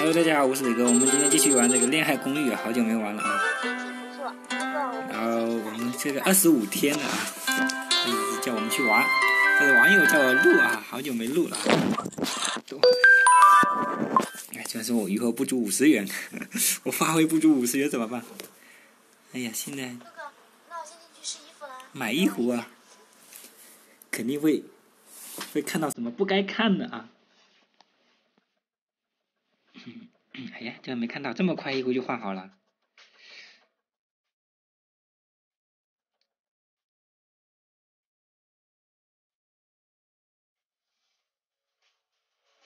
Hello，大家好，我是磊哥，我们今天继续玩这个恋爱公寓，好久没玩了啊。然后我们这个二十五天了啊，叫我们去玩，这个网友叫我录啊，好久没录了。哎，居然说我余额不足五十元，我发挥不足五十元怎么办？哎呀，现在哥哥，那我先进去试衣服了。买衣服啊，肯定会会看到什么不该看的啊。哎呀，居然没看到，这么快衣服就换好了。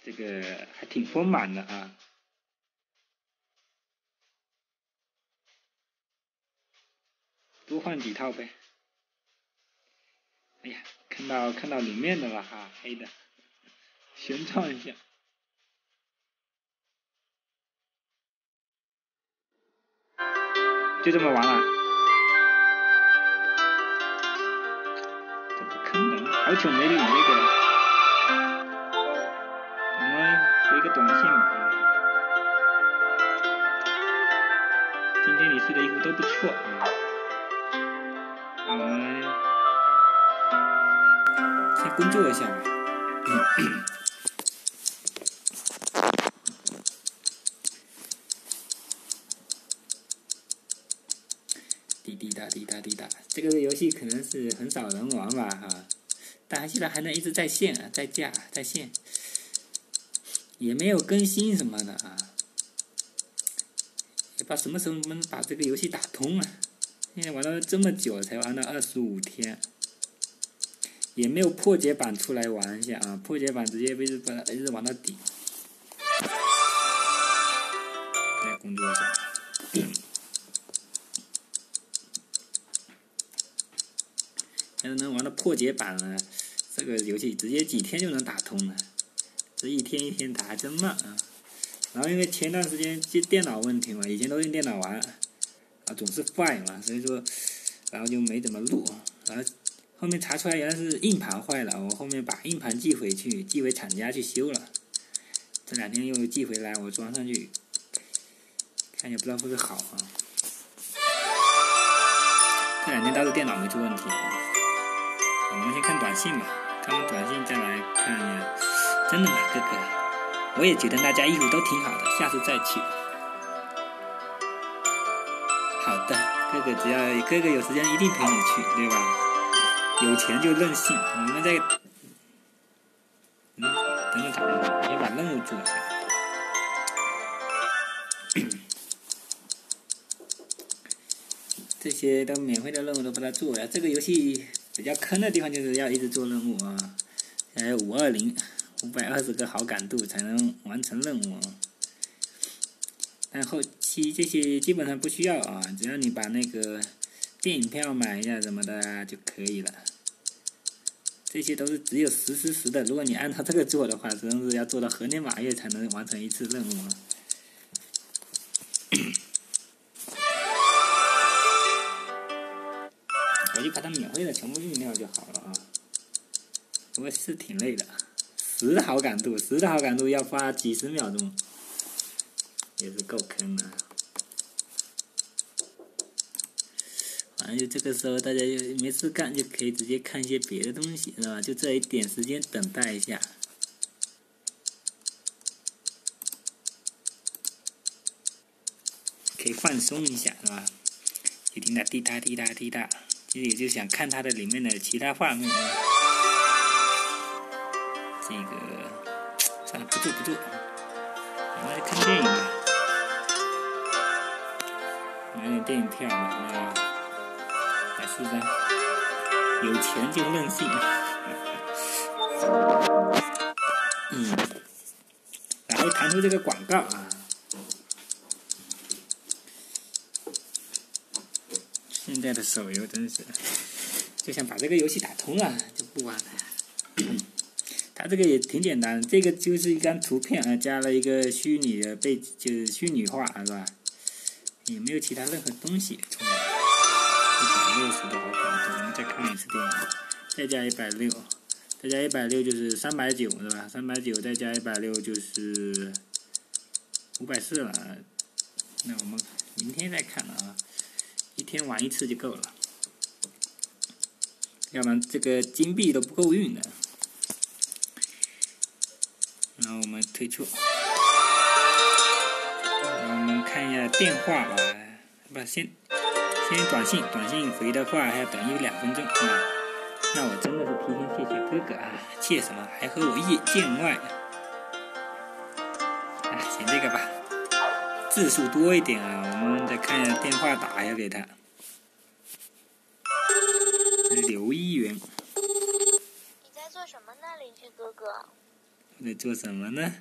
这个还挺丰满的啊。多换几套呗。哎呀，看到看到里面的了哈，黑的，旋转一下。就这么完了，这不坑人，好久没理那个了。我们回个短信吧。今天你试的衣服都不错啊。我们先工作一下吧滴答滴答滴答，这个游戏可能是很少人玩吧哈，但现在还能一直在线啊，在架在线，也没有更新什么的啊，也不知道什么时候能把这个游戏打通啊。现在玩了这么久才玩了二十五天，也没有破解版出来玩一下啊，破解版直接一直把一直玩到底。在工作上。要是能玩到破解版了，这个游戏直接几天就能打通了。这一天一天打还真慢啊！然后因为前段时间接电脑问题嘛，以前都用电脑玩，啊总是坏嘛，所以说，然后就没怎么录。然后后面查出来原来是硬盘坏了，我后面把硬盘寄回去，寄回厂家去修了。这两天又寄回来，我装上去，看也不知道会不会好啊。这两天倒是电脑没出问题啊。我们先看短信吧，看完短信再来看一下。真的吗，哥哥？我也觉得那家衣服都挺好的，下次再去。好的，哥哥，只要哥哥有时间一定陪你去，对吧？有钱就任性。我们再，嗯，等等等等，先把任务做一下。这些都免费的任务都把它做了，这个游戏。比较坑的地方就是要一直做任务啊，还有五二零，五百二十个好感度才能完成任务啊。但后期这些基本上不需要啊，只要你把那个电影票买一下什么的就可以了。这些都是只有实实时的，如果你按照这个做的话，真是要做到何年马月才能完成一次任务啊我就把它免费的全部用掉就好了啊！不过是挺累的，十的好感度，十的好感度要发几十秒钟，也是够坑的。反正就这个时候，大家就没事干，就可以直接看一些别的东西，是吧？就这一点时间，等待一下，可以放松一下，是吧？就听到滴答滴答滴答。也就想看它的里面的其他画面。啊，这个算了，不做不做，我们来看电影吧，买点电影票，啊，来试试，有钱就任性，嗯，然后弹出这个广告啊。现在的手游真是，就想把这个游戏打通了就不玩了。它这个也挺简单，这个就是一张图片啊，加了一个虚拟的背，就是虚拟化，是吧？也没有其他任何东西出来。一百六十多好感度，我们再看一次电影，再加一百六，再加一百六就是三百九，是吧？三百九再加一百六就是五百四了，那我们明天再看了啊，一天玩一次就够了，要不然这个金币都不够用的。然后我们退出，然后我们看一下电话吧，不先先短信，短信回的话还要等一两分钟啊。那我真的是提前谢谢哥哥啊，谢什么？还和我一见外。哎，选这个吧，字数多一点啊。我们再看一下电话打一下给他，刘一元。你在做什么呢，邻居哥哥？我在做什么呢？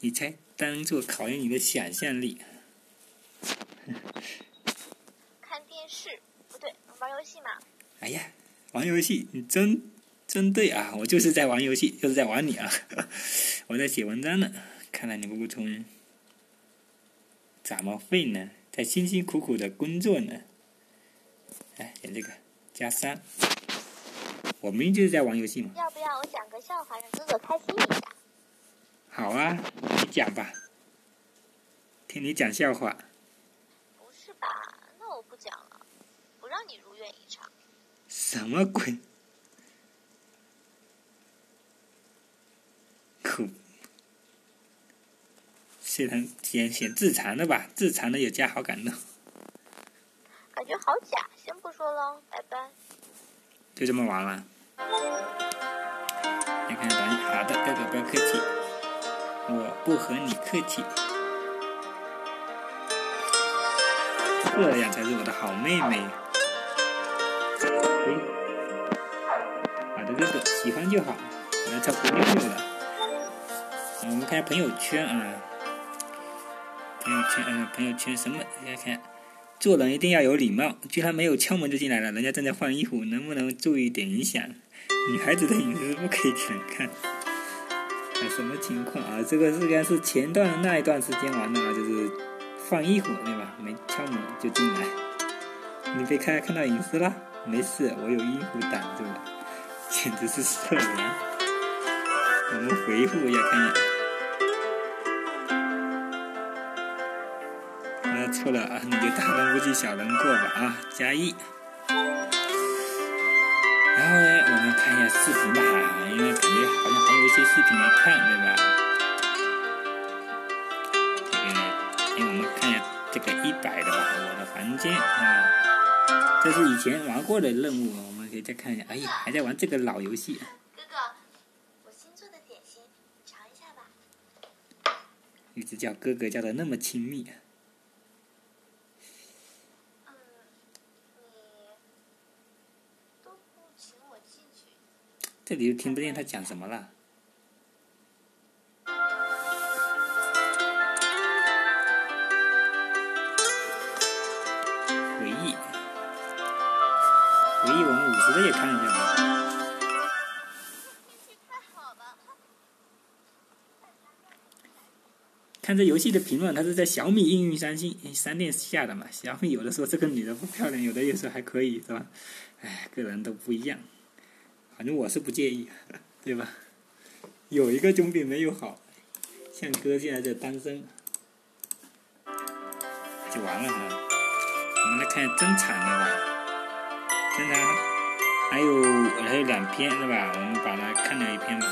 你猜，当做考验你的想象力。看电视，不对，玩游戏嘛。哎呀，玩游戏，你真真对啊！我就是在玩游戏，就是在玩你啊！我在写文章呢，看来你不充，怎么会呢？在辛辛苦苦的工作呢。哎，点这个，加三。我明明就是在玩游戏嘛。要不要我讲个笑话让哥哥开心一下？好啊，你讲吧，听你讲笑话。不是吧？那我不讲了，不让你如愿以偿。什么鬼？苦。虽然先先自残的吧，自残的有加好感的。感觉好假，先不说了，拜拜。就这么完了。你看，等你好的，哥哥不要客气，我不和你客气。这样才是我的好妹妹。哎，好的，哥哥喜欢就好，我要找朋友了。我们看下朋友圈啊，朋友圈，嗯，朋友圈什么？大家看。做人一定要有礼貌，居然没有敲门就进来了，人家正在换衣服，能不能注意点影响？女孩子的隐私不可以全看。哎，什么情况啊？这个应该是前段那一段时间玩的啊，就是换衣服对吧？没敲门就进来，你被看看到隐私了？没事，我有衣服挡住了，简直是色狼。我们回复要看。错了啊，你就大人不计小人过吧啊，加一。然后呢，我们看一下视频吧，因为感觉好像还有一些视频没看，对吧？这个，哎，我们看一下这个一百的吧，我的房间啊，这是以前玩过的任务，我们可以再看一下。哎呀，还在玩这个老游戏。哥哥，我新做的点心，你尝一下吧。一直叫哥哥叫的那么亲密。这里又听不见他讲什么了。回忆，回忆，我们五十的也看一下吧。看这游戏的评论，他是在小米应用商店商店下的嘛？小米有的说这个女的不漂亮，有的又说还可以，是吧？哎，个人都不一样。反正我是不介意，对吧？有一个总比没有好。像哥现在这单身，就完了哈。我们来看真惨的吧，珍藏还有还有两篇是吧？我们把它看了一篇吧。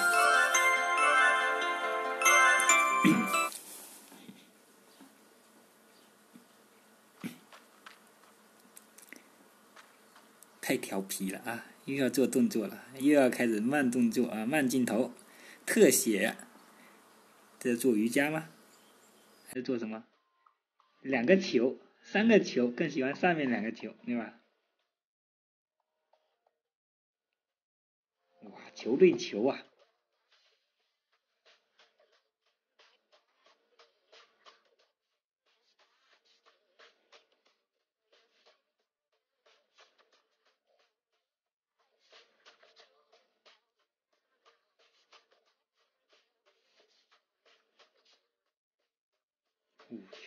调皮了啊！又要做动作了，又要开始慢动作啊，慢镜头，特写。这是做瑜伽吗？还是做什么？两个球，三个球，更喜欢上面两个球，对吧？哇，球对球啊！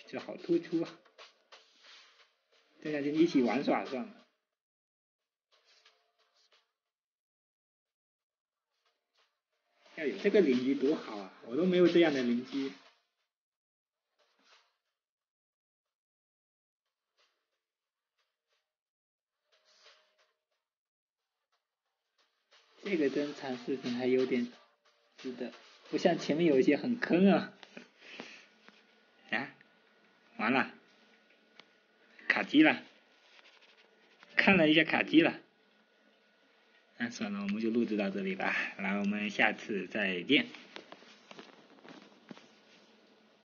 就好突出啊！大家就一起玩耍算了。要有这个邻居多好啊！我都没有这样的邻居。这个登场视频还有点值得，不像前面有一些很坑啊。完了，卡机了，看了一下卡机了。那算了，我们就录制到这里吧，来我们下次再见。